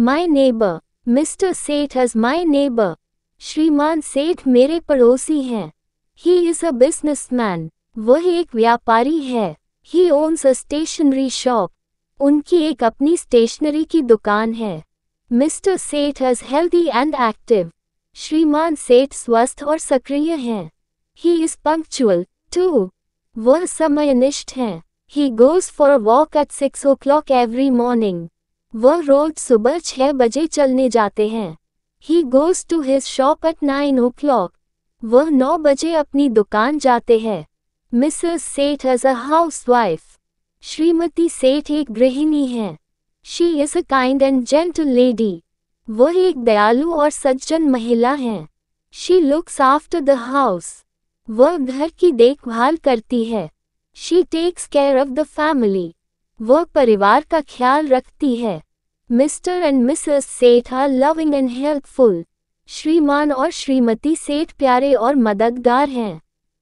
My neighbour Mr Seth is my neighbour श्रीमान सेठ मेरे पड़ोसी हैं। ही इज़ अ बिजनेसमैन वह एक व्यापारी है। He owns a stationery shop उनकी एक अपनी स्टेशनरी की दुकान है। Mister Seth is healthy and active श्रीमान सेठ स्वस्थ और सक्रिय हैं। ही इज़ पंक्चुअल टू वह समयनिष्ठ हैं। He goes for a walk at six o'clock every morning वह रोज सुबह छह बजे चलने जाते हैं। He goes to his shop at nine o'clock वह नौ बजे अपनी दुकान जाते हैं। Mrs Seth is a housewife Shrimati Seth एक गृहिणी हैं। She is a kind and gentle lady वह एक दयालु और सज्जन महिला हैं। She looks after the house वह घर की देखभाल करती है। She takes care of the family वह परिवार का ख्याल रखती है। Mr and Mrs Seth are loving and helpful. श्रीमान और श्रीमती सेठ प्यारे और मददगार हैं।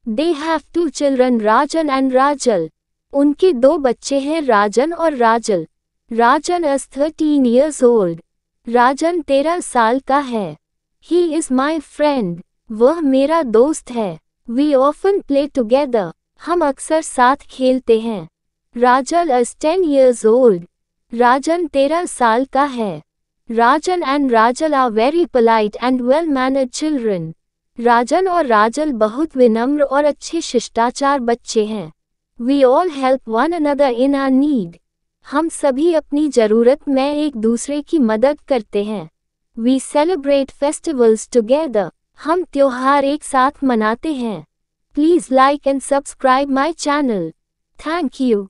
They have two children, Rajan and Rajal. उनके दो बच्चे हैं, राजन और Rajal. Rajan is thirteen years old Rajan तेरह साल का है। ही इज़ माई फ्रेंड वह मेरा दोस्त है। वी ऑफन प्ले टुगेदर हम अक्सर साथ खेलते हैं। Rajal is ten years old Rajan तेरह साल का है। Rajan and Rajal are very polite and well mannered children. Rajan और राजल बहुत विनम्र और अच्छे शिष्टाचार बच्चे हैं। We all help one another in our need हम सभी अपनी ज़रूरत में एक दूसरे की मदद करते हैं। वी सेलिब्रेट फेस्टिवल्स टुगेदर हम त्योहार एक साथ मनाते हैं। Please like and subscribe my channel thank you